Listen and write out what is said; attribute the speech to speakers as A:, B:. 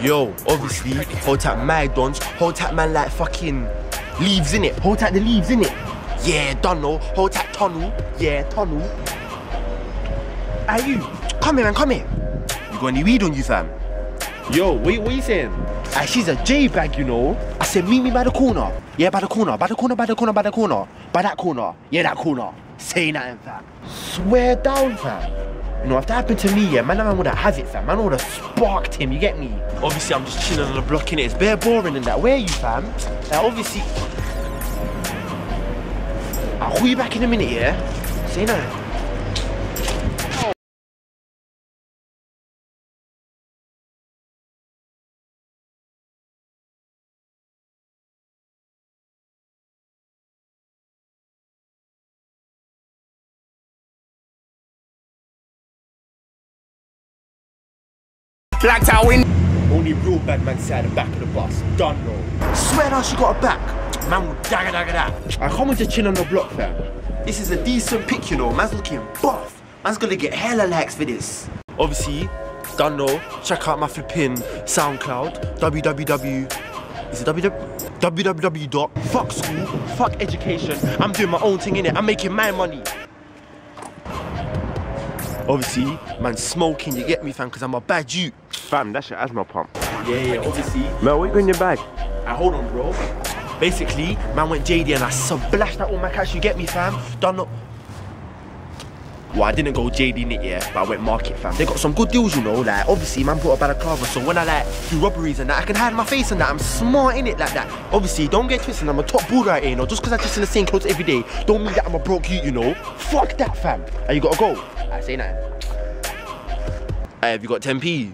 A: Yo, obviously, hold that my dons, hold that man like fucking leaves in it, hold that the leaves in it. Yeah, Donno, oh. hold that tunnel, yeah, tunnel. Are you? Come here man, come here. You got any weed on you fam?
B: Yo, what, what you saying?
A: Ah, she's a J bag, you know. I said, meet me by the corner. Yeah, by the corner, by the corner, by the corner, by the corner. By that corner. Yeah, that corner. Say nothing, fam. Swear down, fam. You know, if that happened to me, yeah, man, man would have had it, fam. Man would have sparked him, you get me? Obviously, I'm just chilling on the block, innit? It's bare boring in that. Where are you, fam? Like, obviously... I'll call you back in a minute, yeah? Say nothing.
B: Blacked out win.
A: Only real bad man sat at the back of the bus. Done no. Swear down she got her back. Man will dagger dagger that. I come with just chin on the block, fam. This is a decent pic, you know. Man's looking buff. Man's gonna get hella likes for this. Obviously, done no. Check out my flipping SoundCloud. www. Is it www? www fuck school, fuck education. I'm doing my own thing in it. I'm making my money. Obviously, man, smoking, you get me, fam, because I'm a bad youth.
B: Fam, that's your asthma pump.
A: Yeah, yeah, obviously.
B: Man, what you got in your bag?
A: I hold on, bro. Basically, man went JD and I splashed that all my cash. You get me, fam? Done no. Well, I didn't go JD in it, yeah, but I went market, fam. They got some good deals, you know. Like, obviously, man bought a balaclava, so when I like do robberies and that, I can hide my face and that. I'm smart in it like that. Obviously, don't get twisted. I'm a top baller out here, you know. Just because I dress in the same clothes every day, don't mean that I'm a broke you, you know. Fuck that, fam. And you gotta go. I say that. Hey, have you got 10p?